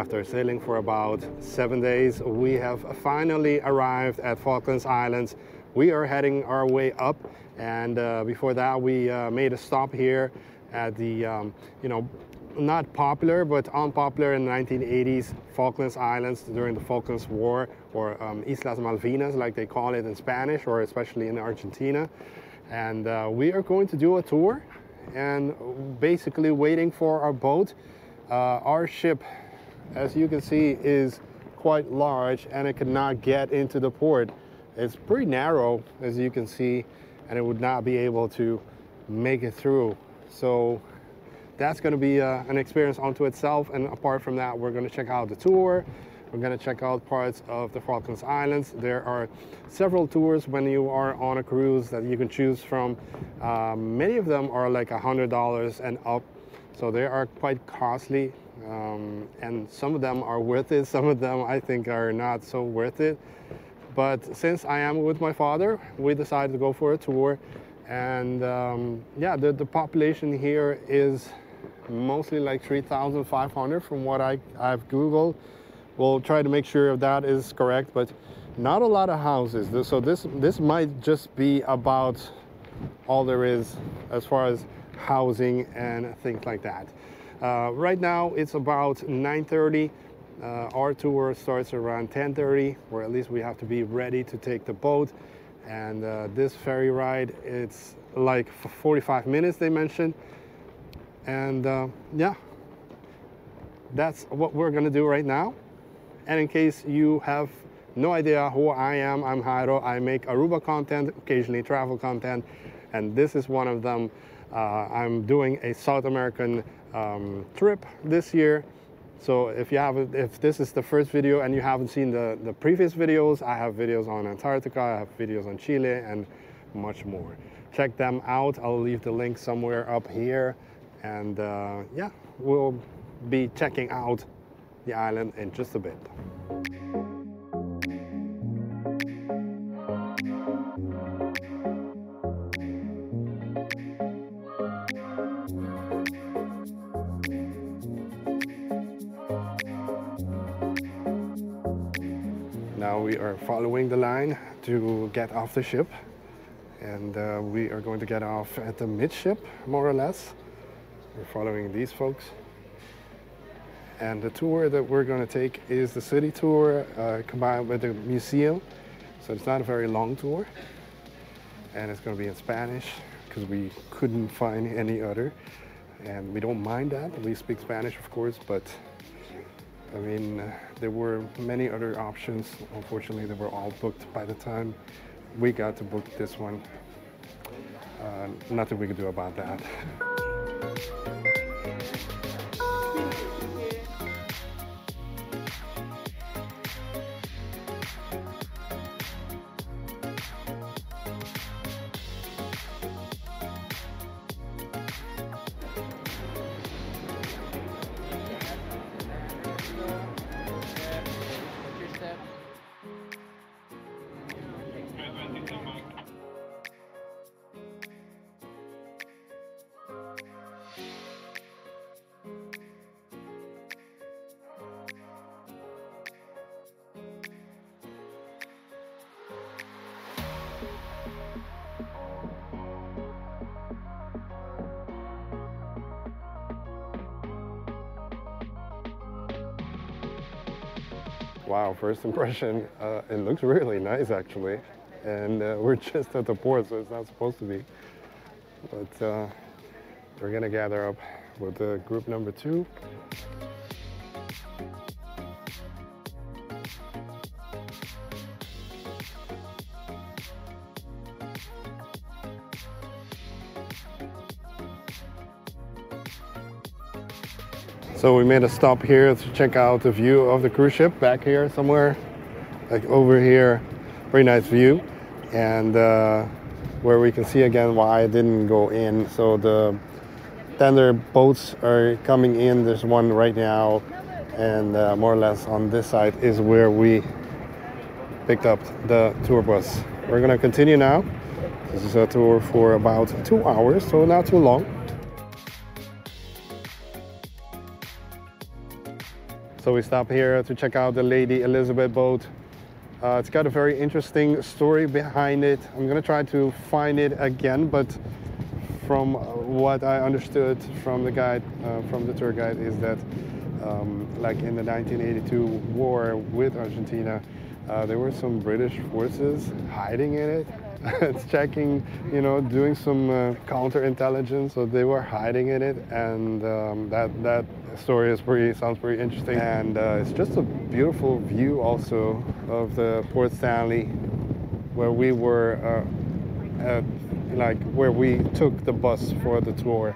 after sailing for about seven days, we have finally arrived at Falklands Islands. We are heading our way up, and uh, before that, we uh, made a stop here at the, um, you know, not popular but unpopular in the 1980s Falklands Islands during the Falklands War, or um, Islas Malvinas, like they call it in Spanish, or especially in Argentina. And uh, we are going to do a tour and basically waiting for our boat. Uh, our ship, as you can see, is quite large and it cannot get into the port. It's pretty narrow, as you can see, and it would not be able to make it through. So that's going to be uh, an experience unto itself. And apart from that, we're going to check out the tour. We're going to check out parts of the Falklands Islands. There are several tours when you are on a cruise that you can choose from. Um, many of them are like $100 and up, so they are quite costly. Um, and some of them are worth it, some of them I think are not so worth it. But since I am with my father, we decided to go for a tour. And um, yeah, the, the population here is mostly like 3,500 from what I, I've Googled. We'll try to make sure if that is correct, but not a lot of houses. So this, this might just be about all there is as far as housing and things like that. Uh, right now it's about 9.30. Uh, our tour starts around 10.30, or at least we have to be ready to take the boat. And uh, this ferry ride, it's like 45 minutes they mentioned. And uh, yeah, that's what we're gonna do right now. And in case you have no idea who I am, I'm Hyro. I make Aruba content, occasionally travel content, and this is one of them. Uh, I'm doing a South American um, trip this year. So if you have, if this is the first video and you haven't seen the, the previous videos, I have videos on Antarctica, I have videos on Chile, and much more. Check them out. I'll leave the link somewhere up here. And uh, yeah, we'll be checking out the island in just a bit. Following the line to get off the ship and uh, we are going to get off at the midship more or less. We're following these folks. And the tour that we're going to take is the city tour uh, combined with the museum. So it's not a very long tour. And it's going to be in Spanish because we couldn't find any other. And we don't mind that. We speak Spanish, of course, but I mean, there were many other options. Unfortunately, they were all booked by the time we got to book this one. Uh, nothing we could do about that. Wow, first impression, uh, it looks really nice actually. And uh, we're just at the port, so it's not supposed to be. But uh, we're gonna gather up with group number two. So we made a stop here to check out the view of the cruise ship back here somewhere, like over here. Very nice view. And uh, where we can see again why I didn't go in. So the tender boats are coming in. There's one right now. And uh, more or less on this side is where we picked up the tour bus. We're gonna continue now. This is a tour for about two hours, so not too long. So we stopped here to check out the Lady Elizabeth boat. Uh, it's got a very interesting story behind it. I'm gonna try to find it again, but from what I understood from the guide, uh, from the tour guide, is that um, like in the 1982 war with Argentina, uh, there were some British forces hiding in it. it's checking, you know, doing some uh, counterintelligence. So they were hiding in it, and um, that that story is pretty sounds pretty interesting. And uh, it's just a beautiful view also of the Port Stanley, where we were, uh, at, like where we took the bus for the tour.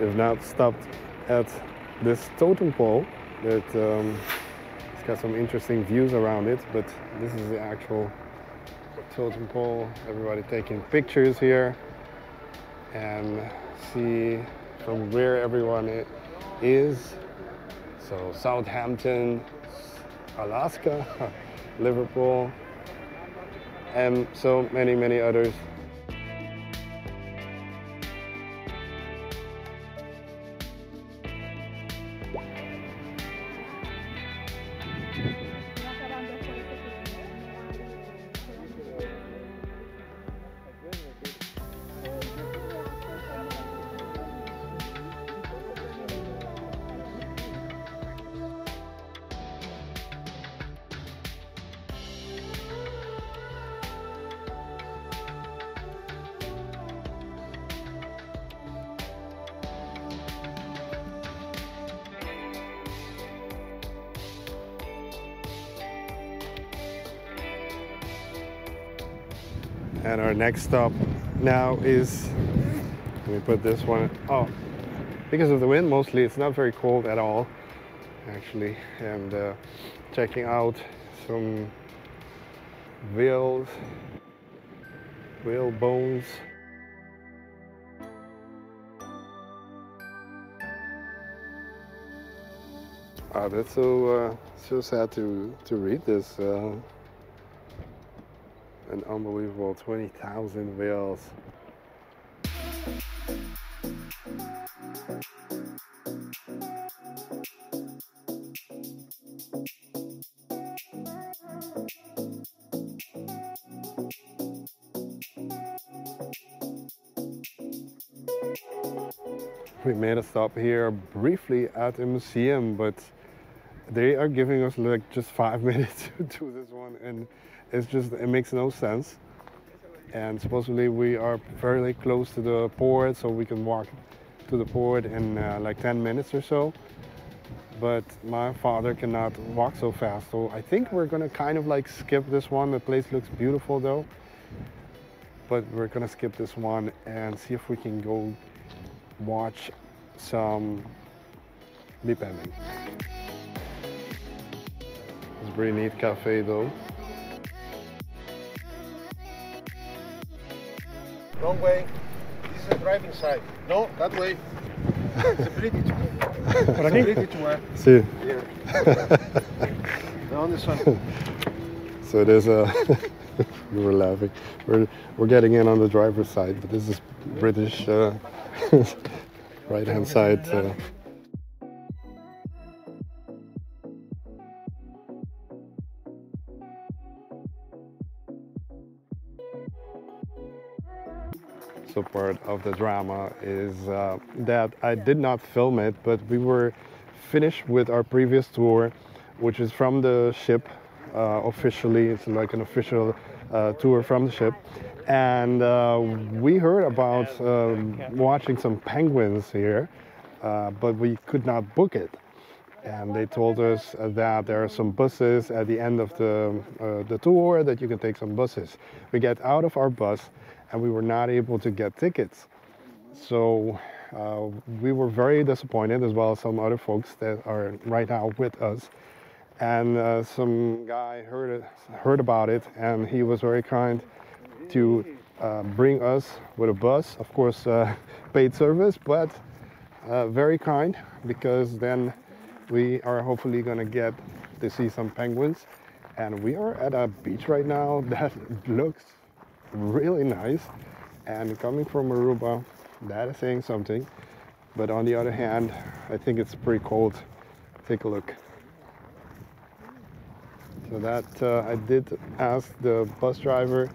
We've now stopped at this totem pole that um, it's got some interesting views around it, but this is the actual totem pole. Everybody taking pictures here and see from where everyone is. So Southampton, Alaska, Liverpool, and so many, many others. And our next stop now is, let me put this one, oh, because of the wind mostly, it's not very cold at all, actually. And uh, checking out some whales, whale bones. Ah, that's so uh, so sad to to read this. Uh, an unbelievable 20,000 whales. We made a stop here briefly at a museum, but they are giving us like just five minutes to do this one and it's just it makes no sense and supposedly we are fairly close to the port so we can walk to the port in uh, like 10 minutes or so but my father cannot walk so fast so i think we're gonna kind of like skip this one the place looks beautiful though but we're gonna skip this one and see if we can go watch some bippending. It's a pretty neat cafe though. Wrong way. This is the driving side. No, that way. It's a British way. Por It's a British way. See, Here. on this one. so there's a. we were laughing. We're we're getting in on the driver's side, but this is British uh, right hand side. Uh, so part of the drama is uh, that I did not film it, but we were finished with our previous tour, which is from the ship uh, officially. It's like an official uh, tour from the ship. And uh, we heard about um, watching some penguins here, uh, but we could not book it. And they told us that there are some buses at the end of the, uh, the tour that you can take some buses. We get out of our bus and we were not able to get tickets. So uh, we were very disappointed, as well as some other folks that are right now with us. And uh, some guy heard it, heard about it, and he was very kind to uh, bring us with a bus. Of course, uh, paid service, but uh, very kind because then we are hopefully going to get to see some penguins. And we are at a beach right now that looks really nice. And coming from Aruba, that is saying something. But on the other hand, I think it's pretty cold. Take a look. So that uh, I did ask the bus driver,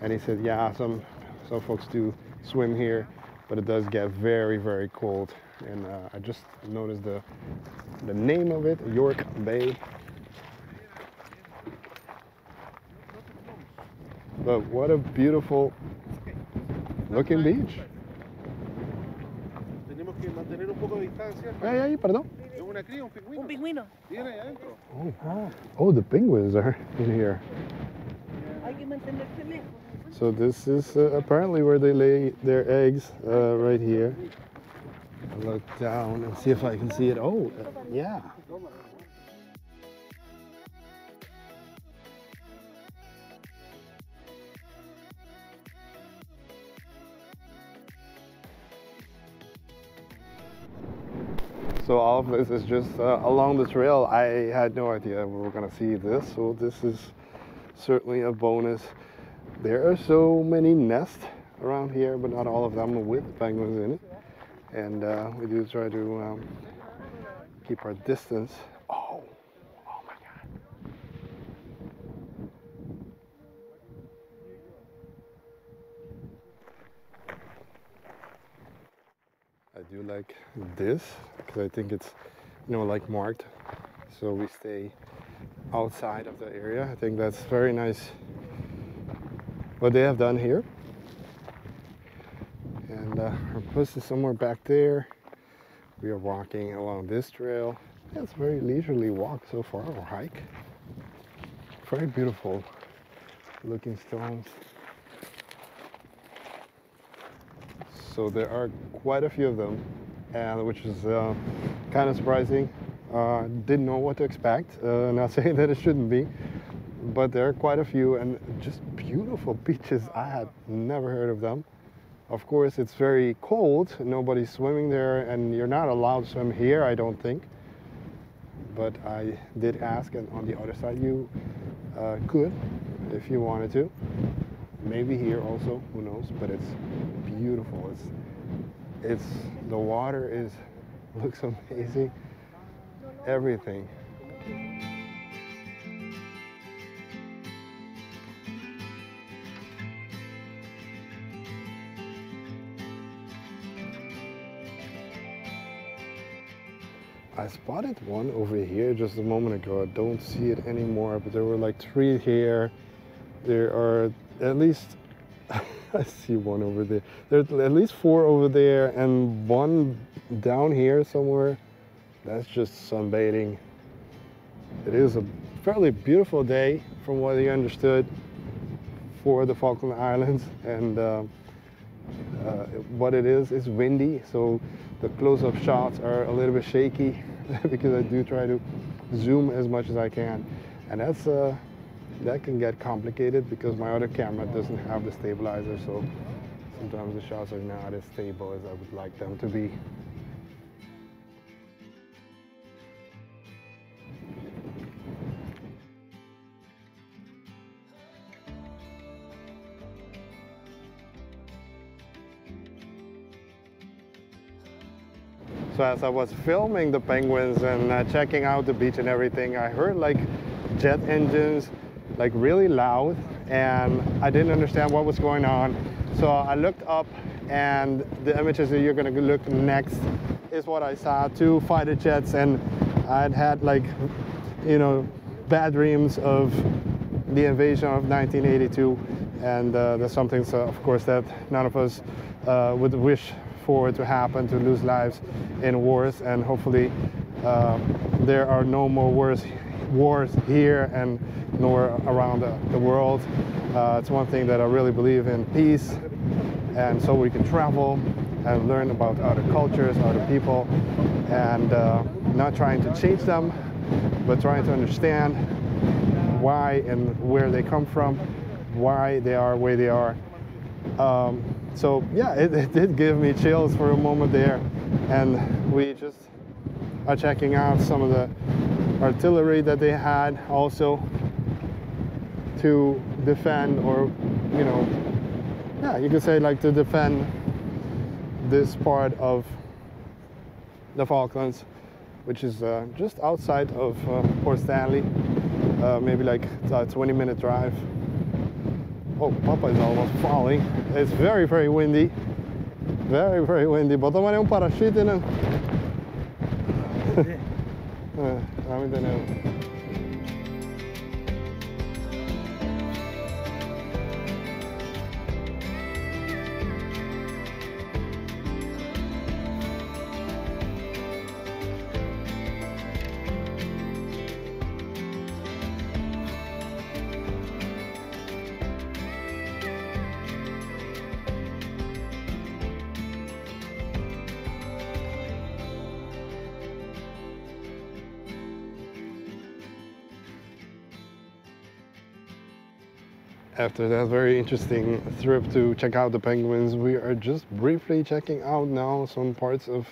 and he said, yeah, some some folks do swim here, but it does get very very cold. And uh, I just noticed the the name of it, Yorke Bay. But what a beautiful looking beach. Tenemos que mantener un poco de distancia. Ay, ay, perdón. Una cría, un pingüino. Un pingüino. Viene ahí adentro. Oh, wow. Oh, the penguins are in here. Hay que mantenerse lejos. So this is uh, apparently where they lay their eggs, uh, right here. I'll look down and see if I can see it. Oh, uh, yeah. So all of this is just uh, along the trail. I had no idea we were gonna see this, so this is certainly a bonus. There are so many nests around here, but not all of them with penguins in it. And uh, we do try to um, keep our distance. Oh, oh my God. I do like this because I think it's, you know, like marked. So we stay outside of the area. I think that's very nice what they have done here. And uh, our bus is somewhere back there. We are walking along this trail. It's very leisurely walk so far, or hike. Very beautiful looking stones. So there are quite a few of them, and which is uh, kind of surprising. Uh, didn't know what to expect. Uh, not saying that it shouldn't be, but there are quite a few and just beautiful beaches. I had never heard of them. Of course, it's very cold. Nobody's swimming there, and you're not allowed to swim here. I don't think. But I did ask, and on the other side, you uh, could, if you wanted to. Maybe here also, who knows? But it's beautiful. It's it's the water is looks amazing. Everything. I spotted one over here just a moment ago. I don't see it anymore, but there were like three here. There are at least, I see one over there. There's at least four over there and one down here somewhere. That's just sunbathing. It is a fairly beautiful day from what I understood for the Falkland Islands. And uh, uh, what it is, is windy. So the close-up shots are a little bit shaky because I do try to zoom as much as I can. And that's uh, that can get complicated because my other camera doesn't have the stabilizer. So sometimes the shots are not as stable as I would like them to be. So as I was filming the penguins and uh, checking out the beach and everything, I heard like jet engines, like really loud, and I didn't understand what was going on. So I looked up, and the images that you're gonna look next is what I saw: two fighter jets, and I'd had like, you know, bad dreams of the invasion of 1982, and uh, that's something, so of course, that none of us uh, would wish for to happen, to lose lives in wars, and hopefully uh, there are no more wars, wars here and nor around the, the world. Uh, it's one thing that I really believe in peace, and so we can travel and learn about other cultures, other people, and uh, not trying to change them, but trying to understand why and where they come from, why they are where they are. Um, so yeah, it, it, did give me chills for a moment there, and we just are checking out some of the artillery that they had also. to defend or you know yeah you could say like to defend this part of the Falklands which is uh, just outside of uh, Port Stanley uh, maybe like a 20 minute drive. Oh Papa is almost falling. It's very very windy. Very very windy. Bota um parachute né é, tá me entendendo after that very interesting trip to check out the penguins, we are just briefly checking out now some parts of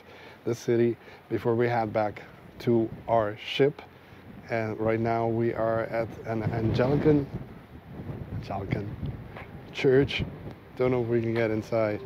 the city before we head back to our ship. And right now we are at an Anglican, Anglican church. Don't know if we can get inside.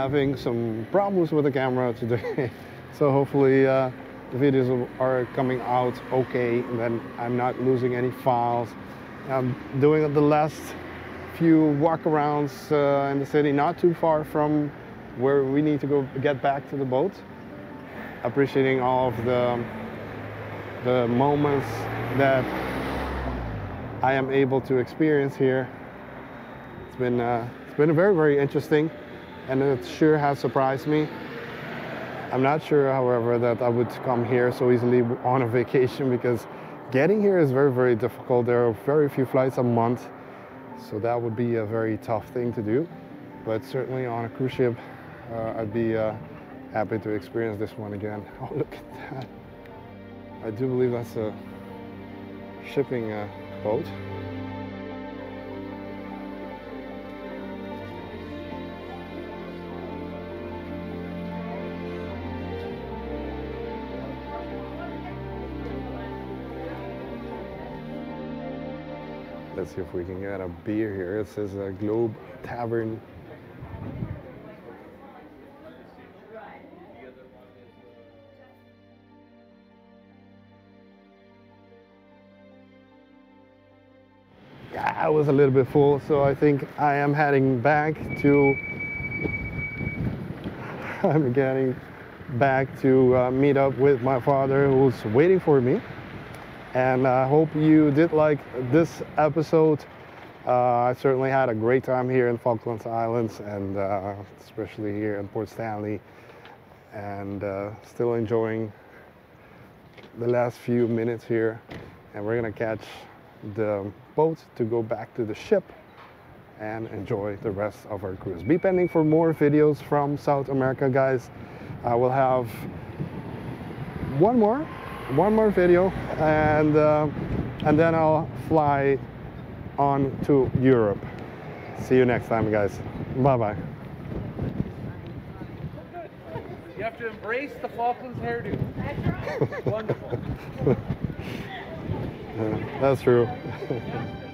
Having some problems with the camera today. so hopefully uh, the videos are coming out okay and then I'm not losing any files. I'm doing the last few walkarounds uh, in the city, not too far from where we need to go get back to the boat. Appreciating all of the, the moments that I am able to experience here. It's been, uh, it's been very, very interesting and it sure has surprised me. I'm not sure, however, that I would come here so easily on a vacation because getting here is very, very difficult. There are very few flights a month, so that would be a very tough thing to do. But certainly on a cruise ship, uh, I'd be uh, happy to experience this one again. Oh, look at that. I do believe that's a shipping uh, boat. Let's see if we can get a beer here. It says a Globe Tavern. Yeah, I was a little bit full, so I think I am heading back to. I'm getting back to uh, meet up with my father who's waiting for me and I hope you did like this episode. Uh, I certainly had a great time here in Falklands Islands and uh, especially here in Port Stanley and uh, still enjoying the last few minutes here and we're gonna catch the boat to go back to the ship and enjoy the rest of our cruise. Be pending for more videos from South America guys. I will have one more one more video and uh, and then I'll fly on to Europe. See you next time guys. Bye bye. You have to embrace the Falklands hairdo. Wonderful. that's true.